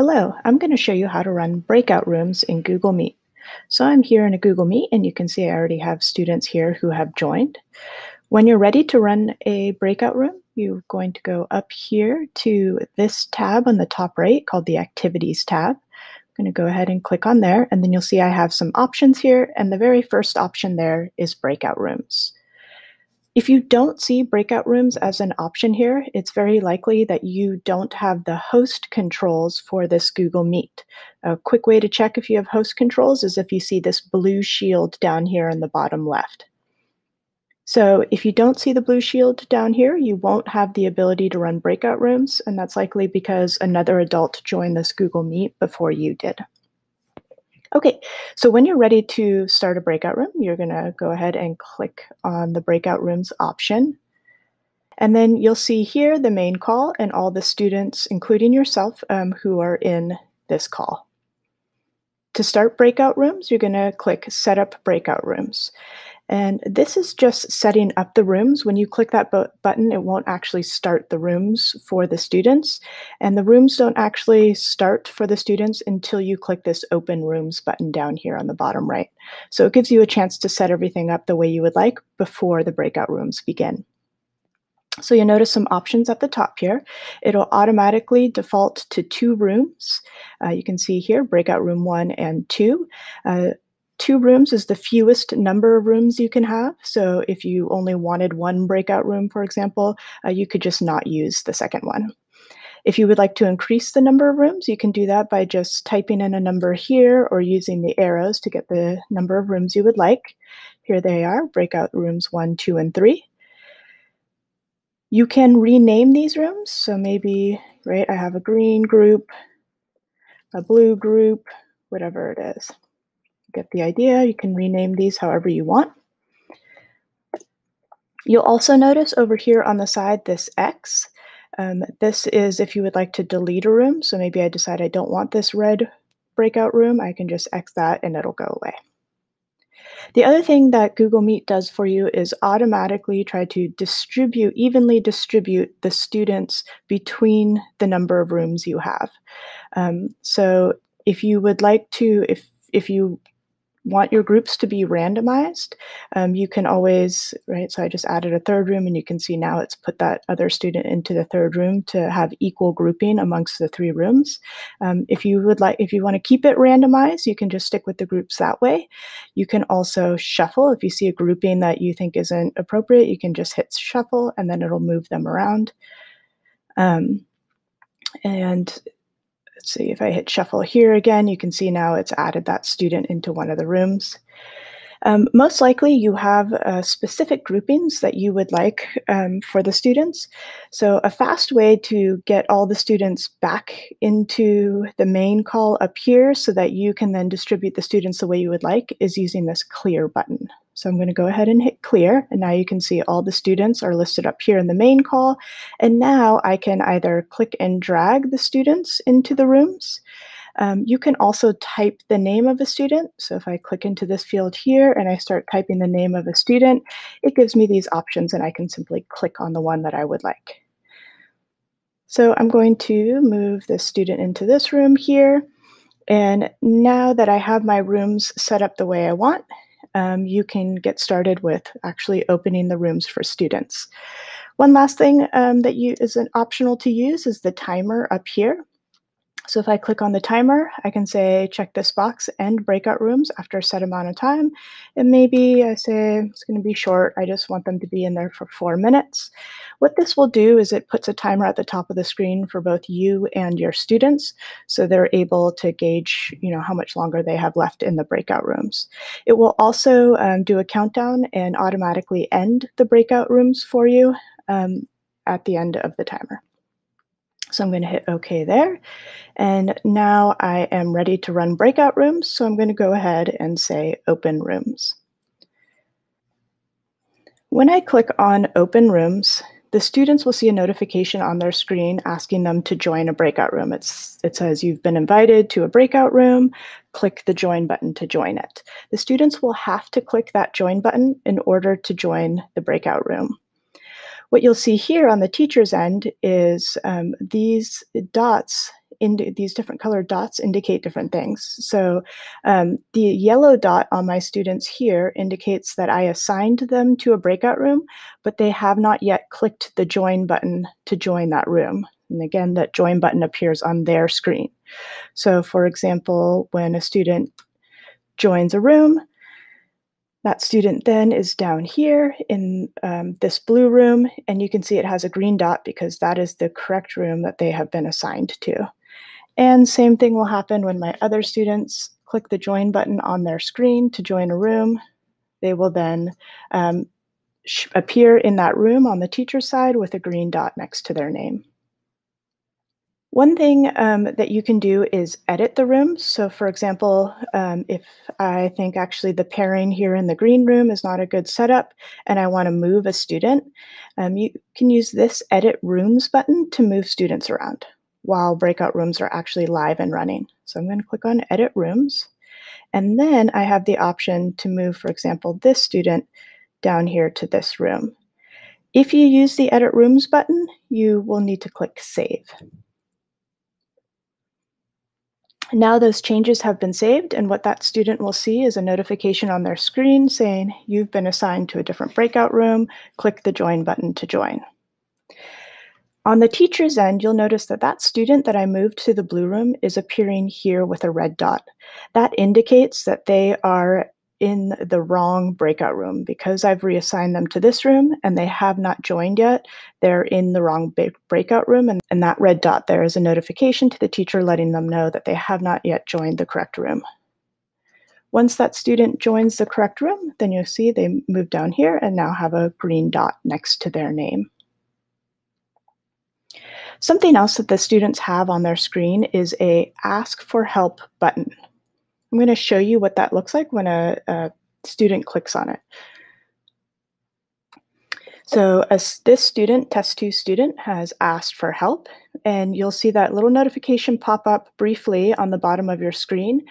Hello, I'm going to show you how to run breakout rooms in Google Meet. So I'm here in a Google Meet and you can see I already have students here who have joined. When you're ready to run a breakout room, you're going to go up here to this tab on the top right called the Activities tab. I'm going to go ahead and click on there and then you'll see I have some options here and the very first option there is breakout rooms. If you don't see breakout rooms as an option here, it's very likely that you don't have the host controls for this Google Meet. A quick way to check if you have host controls is if you see this blue shield down here in the bottom left. So if you don't see the blue shield down here, you won't have the ability to run breakout rooms, and that's likely because another adult joined this Google Meet before you did. Okay, so when you're ready to start a breakout room, you're going to go ahead and click on the breakout rooms option. And then you'll see here the main call and all the students, including yourself, um, who are in this call. To start breakout rooms, you're going to click Set up Breakout Rooms. And this is just setting up the rooms. When you click that bu button, it won't actually start the rooms for the students. And the rooms don't actually start for the students until you click this Open Rooms button down here on the bottom right. So it gives you a chance to set everything up the way you would like before the breakout rooms begin. So you'll notice some options at the top here. It'll automatically default to two rooms. Uh, you can see here, breakout room one and two. Uh, two rooms is the fewest number of rooms you can have. So if you only wanted one breakout room, for example, uh, you could just not use the second one. If you would like to increase the number of rooms, you can do that by just typing in a number here or using the arrows to get the number of rooms you would like. Here they are, breakout rooms one, two, and three. You can rename these rooms. So maybe, right, I have a green group, a blue group, whatever it is get the idea. You can rename these however you want. You'll also notice over here on the side this X. Um, this is if you would like to delete a room. So maybe I decide I don't want this red breakout room. I can just X that and it'll go away. The other thing that Google Meet does for you is automatically try to distribute, evenly distribute the students between the number of rooms you have. Um, so if you would like to, if if you want your groups to be randomized, um, you can always, right? So I just added a third room and you can see now it's put that other student into the third room to have equal grouping amongst the three rooms. Um, if you would like, if you want to keep it randomized, you can just stick with the groups that way. You can also shuffle. If you see a grouping that you think isn't appropriate, you can just hit shuffle and then it'll move them around. Um, and Let's see if I hit shuffle here again, you can see now it's added that student into one of the rooms. Um, most likely you have uh, specific groupings that you would like um, for the students. So a fast way to get all the students back into the main call up here so that you can then distribute the students the way you would like is using this clear button. So I'm going to go ahead and hit clear. And now you can see all the students are listed up here in the main call. And now I can either click and drag the students into the rooms. Um, you can also type the name of a student. So if I click into this field here and I start typing the name of a student, it gives me these options and I can simply click on the one that I would like. So I'm going to move this student into this room here. And now that I have my rooms set up the way I want, um, you can get started with actually opening the rooms for students. One last thing um, that you is an optional to use is the timer up here. So if I click on the timer, I can say check this box and breakout rooms after a set amount of time. And maybe I say it's going to be short. I just want them to be in there for four minutes. What this will do is it puts a timer at the top of the screen for both you and your students. So they're able to gauge you know, how much longer they have left in the breakout rooms. It will also um, do a countdown and automatically end the breakout rooms for you um, at the end of the timer. So I'm going to hit OK there. And now I am ready to run breakout rooms. So I'm going to go ahead and say Open Rooms. When I click on Open Rooms, the students will see a notification on their screen asking them to join a breakout room. It's, it says you've been invited to a breakout room, click the join button to join it. The students will have to click that join button in order to join the breakout room. What you'll see here on the teacher's end is um, these dots ind- these different colored dots indicate different things. So um, the yellow dot on my students here indicates that I assigned them to a breakout room, but they have not yet clicked the join button to join that room. And again, that join button appears on their screen. So for example, when a student joins a room, that student then is down here in um, this blue room, and you can see it has a green dot because that is the correct room that they have been assigned to. And same thing will happen when my other students click the join button on their screen to join a room. They will then um, appear in that room on the teacher side with a green dot next to their name. One thing um, that you can do is edit the rooms. So for example, um, if I think actually the pairing here in the green room is not a good setup and I want to move a student, um, you can use this edit rooms button to move students around while breakout rooms are actually live and running. So I'm going to click on edit rooms. And then I have the option to move, for example, this student down here to this room. If you use the edit rooms button, you will need to click save. Now those changes have been saved and what that student will see is a notification on their screen saying you've been assigned to a different breakout room, click the join button to join. On the teacher's end, you'll notice that that student that I moved to the blue room is appearing here with a red dot. That indicates that they are in the wrong breakout room because I've reassigned them to this room and they have not joined yet. They're in the wrong breakout room, and, and that red dot there is a notification to the teacher letting them know that they have not yet joined the correct room. Once that student joins the correct room, then you'll see they move down here and now have a green dot next to their name. Something else that the students have on their screen is a Ask for Help button. I'm going to show you what that looks like when a, a student clicks on it. So as this student, test two student, has asked for help, and you'll see that little notification pop up briefly on the bottom of your screen.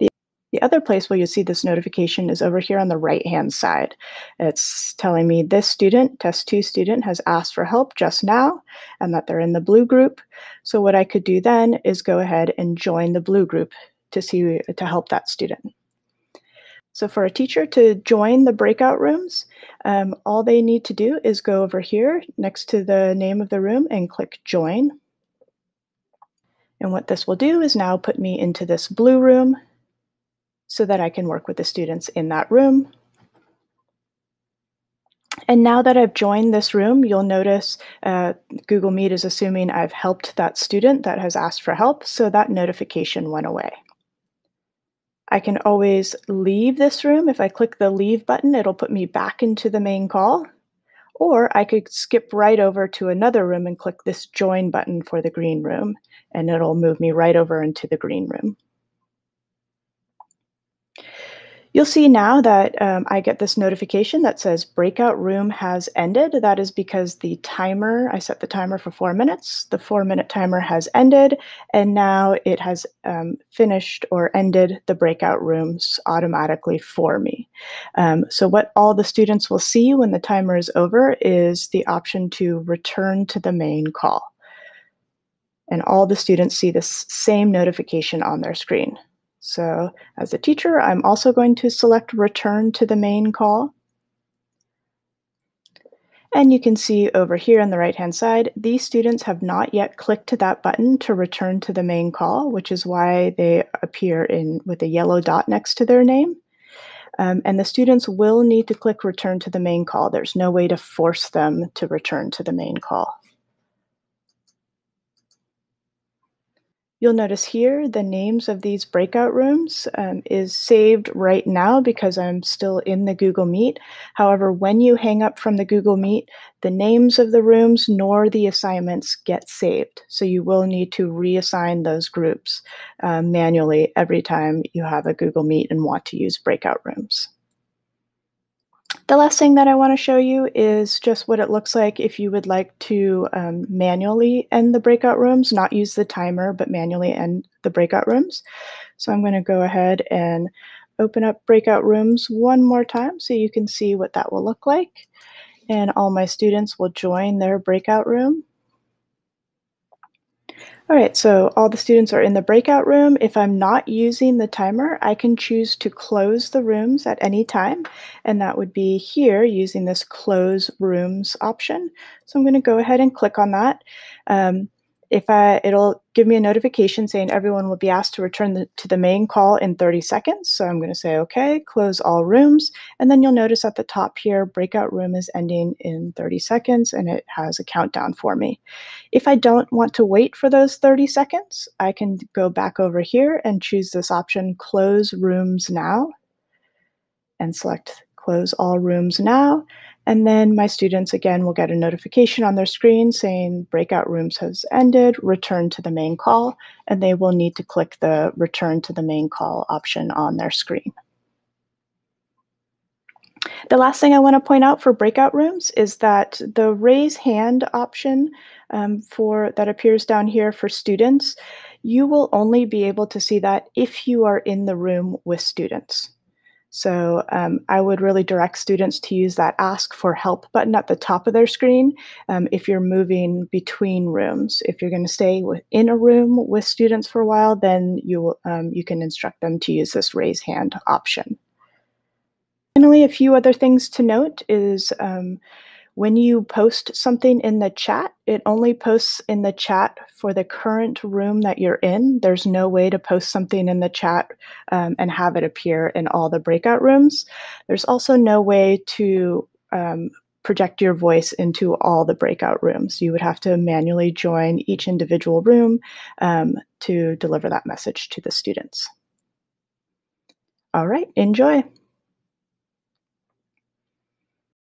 The, the other place where you see this notification is over here on the right-hand side. It's telling me this student, test two student, has asked for help just now, and that they're in the blue group. So what I could do then is go ahead and join the blue group to see to help that student. So for a teacher to join the breakout rooms, um, all they need to do is go over here next to the name of the room and click join. And what this will do is now put me into this blue room so that I can work with the students in that room. And now that I've joined this room, you'll notice uh, Google Meet is assuming I've helped that student that has asked for help, so that notification went away. I can always leave this room. If I click the leave button, it'll put me back into the main call. Or I could skip right over to another room and click this join button for the green room, and it'll move me right over into the green room. You'll see now that um, I get this notification that says breakout room has ended. That is because the timer, I set the timer for four minutes. The four minute timer has ended, and now it has um, finished or ended the breakout rooms automatically for me. Um, so what all the students will see when the timer is over is the option to return to the main call. And all the students see this same notification on their screen. So as a teacher, I'm also going to select return to the main call. And you can see over here on the right-hand side, these students have not yet clicked to that button to return to the main call, which is why they appear in with a yellow dot next to their name. Um, and the students will need to click return to the main call. There's no way to force them to return to the main call. You'll notice here the names of these breakout rooms um, is saved right now because I'm still in the Google Meet. However, when you hang up from the Google Meet, the names of the rooms nor the assignments get saved. So you will need to reassign those groups uh, manually every time you have a Google Meet and want to use breakout rooms. The last thing that I want to show you is just what it looks like if you would like to um, manually end the breakout rooms, not use the timer, but manually end the breakout rooms. So I'm going to go ahead and open up breakout rooms one more time so you can see what that will look like. And all my students will join their breakout room. All right, so all the students are in the breakout room. If I'm not using the timer, I can choose to close the rooms at any time, and that would be here using this close rooms option. So I'm going to go ahead and click on that. Um, if I, it'll give me a notification saying everyone will be asked to return the, to the main call in 30 seconds. So I'm going to say, okay, close all rooms. And then you'll notice at the top here, breakout room is ending in 30 seconds and it has a countdown for me. If I don't want to wait for those 30 seconds, I can go back over here and choose this option, close rooms now and select close all rooms now. And then my students again will get a notification on their screen saying breakout rooms has ended, return to the main call, and they will need to click the return to the main call option on their screen. The last thing I want to point out for breakout rooms is that the raise hand option um, for that appears down here for students, you will only be able to see that if you are in the room with students. So um, I would really direct students to use that ask for help button at the top of their screen um, if you're moving between rooms. If you're going to stay in a room with students for a while, then you, um, you can instruct them to use this raise hand option. Finally, a few other things to note is um, when you post something in the chat, it only posts in the chat for the current room that you're in. There's no way to post something in the chat um, and have it appear in all the breakout rooms. There's also no way to um, project your voice into all the breakout rooms. You would have to manually join each individual room um, to deliver that message to the students. All right, enjoy.